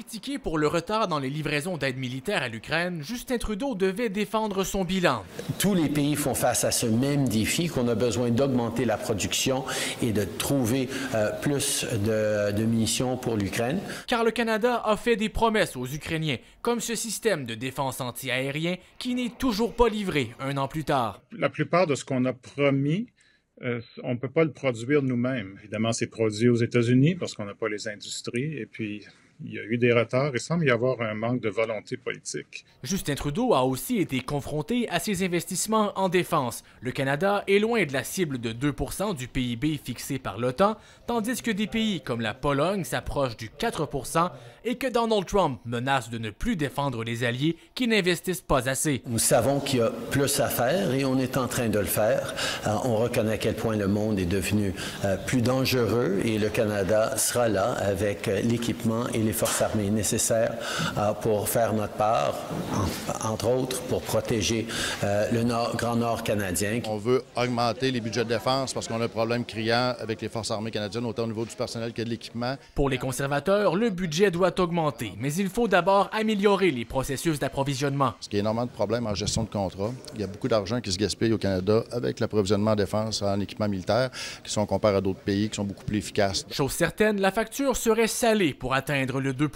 Critiqué pour le retard dans les livraisons d'aide militaire à l'Ukraine, Justin Trudeau devait défendre son bilan. Tous les pays font face à ce même défi qu'on a besoin d'augmenter la production et de trouver euh, plus de, de munitions pour l'Ukraine. Car le Canada a fait des promesses aux Ukrainiens, comme ce système de défense anti-aérien qui n'est toujours pas livré un an plus tard. La plupart de ce qu'on a promis euh, on ne peut pas le produire nous-mêmes. Évidemment, c'est produit aux États-Unis parce qu'on n'a pas les industries. Et puis, il y a eu des retards. Il semble y avoir un manque de volonté politique. Justin Trudeau a aussi été confronté à ses investissements en défense. Le Canada est loin de la cible de 2% du PIB fixé par l'OTAN, tandis que des pays comme la Pologne s'approchent du 4 et que Donald Trump menace de ne plus défendre les alliés qui n'investissent pas assez. Nous savons qu'il y a plus à faire et on est en train de le faire. Euh, on reconnaît à quel point le monde est devenu euh, plus dangereux et le Canada sera là avec euh, l'équipement et les les forces armées nécessaires euh, pour faire notre part, entre autres pour protéger euh, le nord, Grand Nord canadien. On veut augmenter les budgets de défense parce qu'on a un problème criant avec les forces armées canadiennes, autant au niveau du personnel que de l'équipement. Pour les conservateurs, le budget doit augmenter, mais il faut d'abord améliorer les processus d'approvisionnement. Ce qui est énormément de problèmes en gestion de contrat. Il y a beaucoup d'argent qui se gaspille au Canada avec l'approvisionnement en défense en équipement militaire, qui sont comparés à d'autres pays qui sont beaucoup plus efficaces. Chose certaine, la facture serait salée pour atteindre le 2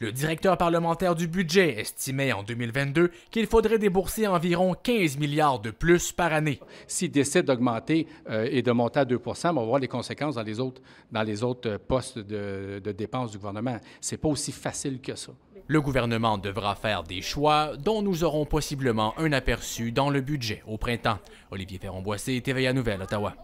Le directeur parlementaire du budget estimait en 2022 qu'il faudrait débourser environ 15 milliards de plus par année. S'il décide d'augmenter euh, et de monter à 2% on va voir les conséquences dans les autres, dans les autres postes de, de dépenses du gouvernement. C'est pas aussi facile que ça. Le gouvernement devra faire des choix dont nous aurons possiblement un aperçu dans le budget au printemps. Olivier Ferron-Boissé, TVA Nouvelle, Ottawa.